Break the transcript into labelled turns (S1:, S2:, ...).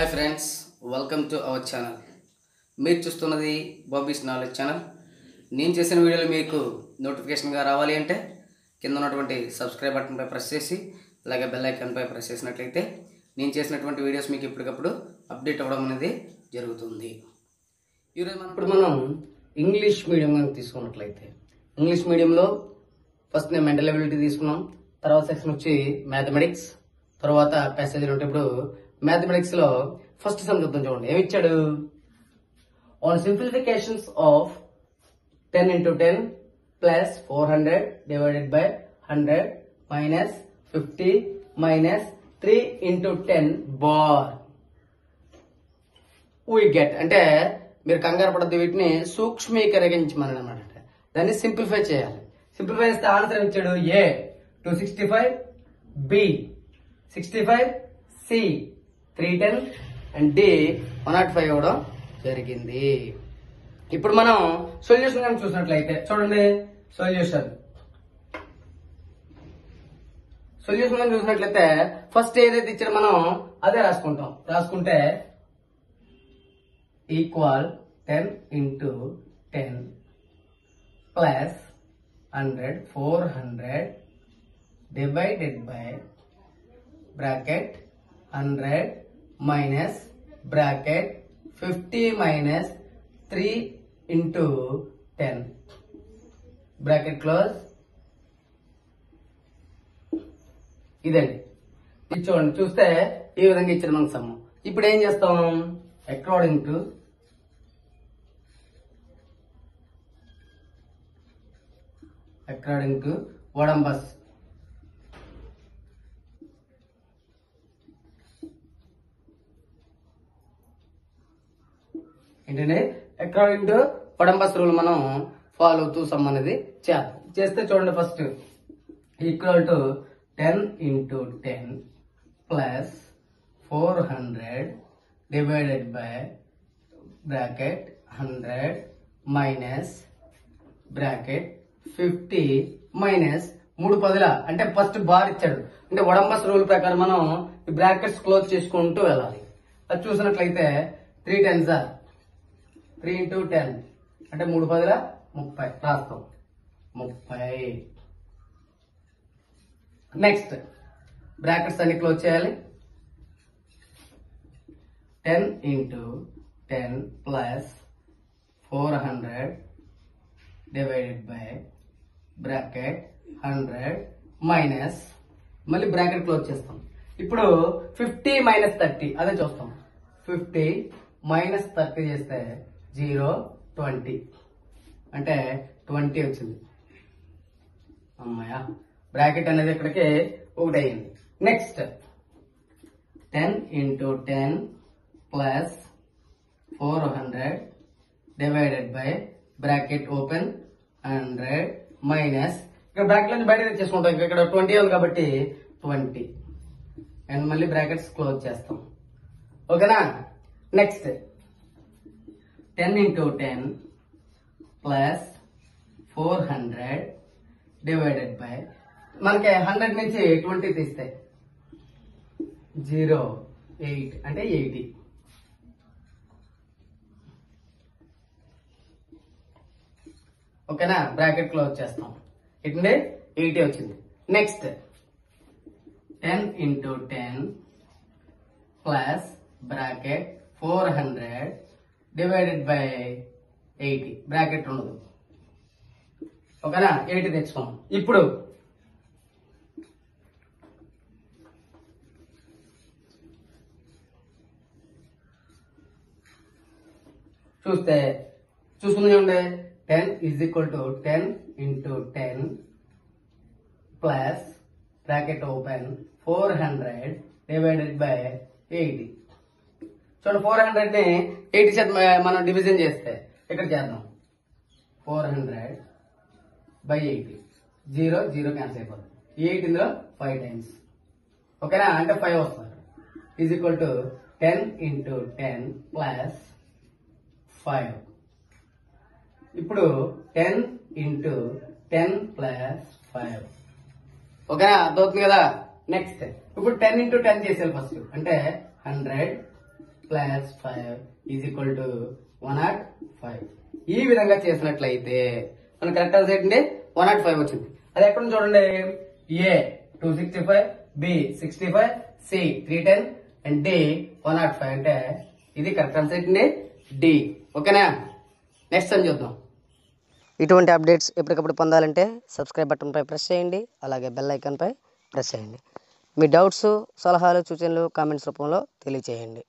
S1: Hi friends welcome to our channel మీరు చూస్తున్నది Bobby's knowledge channel నేను చేసిన వీడియోలు మీకు నోటిఫికేషన్గా రావాలి అంటే కింద ఉన్నటువంటి సబ్స్క్రైబ్ బటన్పై ప్రెస్ చేసి అలాగే బెల్ ఐకాన్పై ప్రెస్ చేసినట్లయితే నేను చేసినటువంటి వీడియోస్ మీకు ఎప్పటికప్పుడు అప్డేట్ అవ్వడం అనేది జరుగుతుంది. ఈరోజు మనం ఇప్పుడు మనం ఇంగ్లీష్ మీడియం కనుక తీసుకున్నట్లయితే ఇంగ్లీష్ మీడియంలో ఫస్ట్ నేను మెంటల్ ఎబిలిటీ తీసుకున్నాం. తర్వాత సెక్షన్ వచ్చి మ్యాథమెటిక్స్ తర్వాత ప్యాసేజ్ ఉంటే ఇప్పుడు మ్యాథమెటిక్స్లో ఫస్ట్ సమ్ చూద్దాం చూడండి. ఏమిచ్చాడు? On simplifications of ten into ten plus four hundred divided by hundred minus fifty minus three into ten bar we get అంటే మీరు కంగారు పడద్దు వీటిని సూక్ష్మీకరించమని అనమాట దాన్ని సింప్లిఫై చేయాలి. సింప్లిఫై చేస్తే ఆన్సర్ ఇచ్చాడు A two sixty five B sixty five C three ten and D one not five ఇవ్వడం జరిగింది. ఇప్పుడు మనం సొల్యూషన్ కనుక చూసినట్లయితే చూడండి సొల్యూషన్ సొల్యూషన్ కనుక చూసినట్లయితే ఫస్ట్ ఏదైతే ఇచ్చారో మనం అదే రాసుకుంటాం. రాసుకుంటే equal ten into ten plus hundred four hundred divided by bracket hundred minus bracket fifty minus three into ten bracket close ఇదండి. ఇది చూడండి చూస్తే ఈ విధంగా ఇచ్చిన మనకు సమ్ము ఇప్పుడు ఏం చేస్తాం? According to according to BODMAS ఏంటంటే అకార్డింగ్ టు వడంబస్ రూల్ మనం ఫాలో అవుతూ సమ్ అనేది చేద్దాం. చేస్తే చూడండి first equal to ten into ten plus four hundred divided by bracket hundred minus bracket fifty minus మూడు పదుల. అంటే ఫస్ట్ బార్ ఇచ్చాడు. అంటే వడంబస్ రూల్ ప్రకారం మనం ఈ బ్రాకెట్స్ క్లోజ్ చేసుకుంటూ వెళ్ళాలి. అది చూసినట్లయితే three tens are three into ten. అంటే మూడు పదుల ముప్పై. రాస్తాం ముప్పై. నెక్స్ట్ బ్రాకెట్స్ అన్ని క్లోజ్ చేయాలి. Ten into ten plus four hundred divided by bracket hundred minus. మళ్ళీ బ్రాకెట్ క్లోజ్ చేస్తాం. ఇప్పుడు ఫిఫ్టీ మైనస్ థర్టీ అదే చూస్తాం. ఫిఫ్టీ మైనస్ థర్టీ చేస్తే జీరో ట్వంటీ. అంటే ట్వంటీ వచ్చింది. అమ్మాయ బ్రాకెట్ అనేది ఇక్కడికి ఒకటి అయ్యింది next ten into ten plus four hundred divided by bracket open hundred minus ఇక్కడ బ్రాకెట్ నుంచి బయట తెచ్చేసుకుంటాం. ఇంకా ఇక్కడ ట్వంటీ ఉంది కాబట్టి ట్వంటీ అండ్ మళ్ళీ బ్రాకెట్స్ క్లోజ్ చేస్తాం. ఓకేనా next ten into ten plus four hundred divided by మనకి హండ్రెడ్ నుంచి ట్వంటీ తీస్తే జీరో ఎయిట్ అంటే ఎయిటీ ఓకేనా? బ్రాకెట్ క్లోజ్ చేస్తాం. ఇట్నే ఎయిటీ వచ్చింది. Next ten into ten plus bracket four hundred divided by eighty bracket ఉండదు ఓకేనా ఎయిటీ తెచ్చుకోం ఇప్పుడు చూస్తే చూసుకుంది చూడండి ten is equal to ten into ten plus bracket open four hundred divided by eighty చూడండి ఫోర్ హండ్రెడ్ని ఎయిటీ సెట్ మనం డివిజన్ చేస్తే ఇక్కడ చేద్దాం? Four hundred by eighty zero zero cancel అయిపోతుంది. ఎయిట్ ఇందులో ఫైవ్ టైమ్స్ ఓకేనా? అంటే ఫైవ్ వస్తుంది. Is equal to ten into ten plus five ఇప్పుడు ten into ten plus five ఓకేనా? అర్థమవుతుంది కదా? నెక్స్ట్ ఇప్పుడు టెన్ ఇంటూ టెన్ చేసేయాలి ఫస్ట్ అంటే hundred plus five is equal to one nought five. ఈ విధంగా చేసినట్లయితే మన కరెక్ట్ ఆన్సర్ ఏంటంటే వన్ నాట్ ఫైవ్ వచ్చింది. అది ఎక్కడ చూడండి? A two sixty five B sixty five C three ten and D one nought five. అంటే ఇది కరెక్ట్ ఆన్సర్ ఏంటండి డి ఓకేనా? నెక్స్ట్ అని చూద్దాం.
S2: ఇటువంటి అప్డేట్స్ ఎప్పటికప్పుడు పొందాలంటే సబ్స్క్రైబ్ బటన్పై ప్రెస్ చేయండి అలాగే బెల్ ఐకాన్పై ప్రెస్ చేయండి. మీ డౌట్స్ సలహాలు సూచనలు కామెంట్స్ రూపంలో తెలియచేయండి.